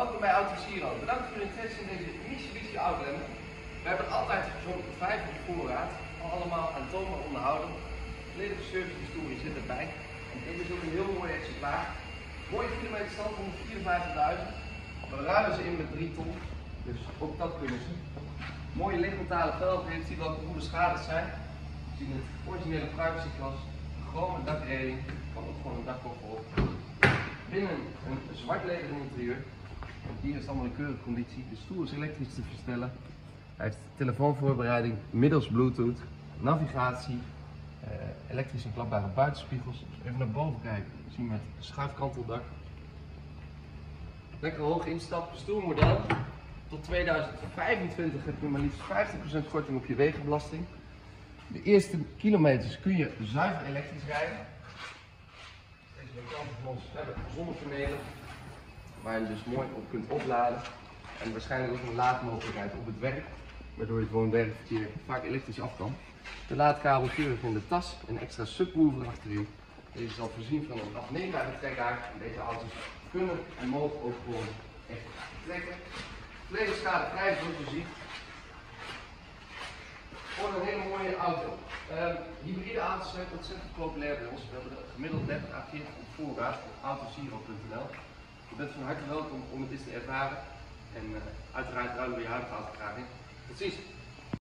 Welkom bij Auto Siro. Bedankt voor uw interesse in deze Mitsubishi Outlander. We hebben altijd zo'n 5 op voorraad, allemaal aantoonbaar onderhouden. Volledige servicehistorie zit erbij. En dit is ook een heel mooi exemplaar. Mooie kilometerstand, 154.000. We ruilen ze in met 3 ton, dus ook dat kunnen ze. Mooie lichtmetalen velgen die welke goed beschadigd zijn. We zien het originele privacyglas, chrome dakreding, kan ook gewoon een dakkoffer op. Binnen een zwart lederen interieur. Hier is allemaal in keurige conditie. De stoel is elektrisch te verstellen. Hij heeft telefoonvoorbereiding middels bluetooth, navigatie, eh, elektrisch en klapbare buitenspiegels. Even naar boven kijken, zien we het schuifkanteldak. Lekker hoog instappen, stoelmodel. Tot 2025 heb je maar liefst 50% korting op je wegenbelasting. De eerste kilometers kun je zuiver elektrisch rijden. Deze kanten van ons hebben zonnepanelen, waar je dus mooi op kunt opladen. En waarschijnlijk ook een laadmogelijkheid op het werk, waardoor je gewoon werkverkeer vaak elektrisch af kan. De laadkabel keurig in de tas, een extra subwoofer achterin. Deze zal voorzien van een afneembare trekhaak. Deze auto's kunnen en mogen ook gewoon echt trekken. Volledig schadevrij zoals je ziet. Gewoon een hele mooie auto. Ehm, hybride auto's zijn ontzettend populair bij ons. We hebben gemiddeld 30 à 40 op voorraad op autosiro.nl. Je bent van harte welkom om het eens te ervaren. En uh, uiteraard ruimen we je huidauto graag in. Tot!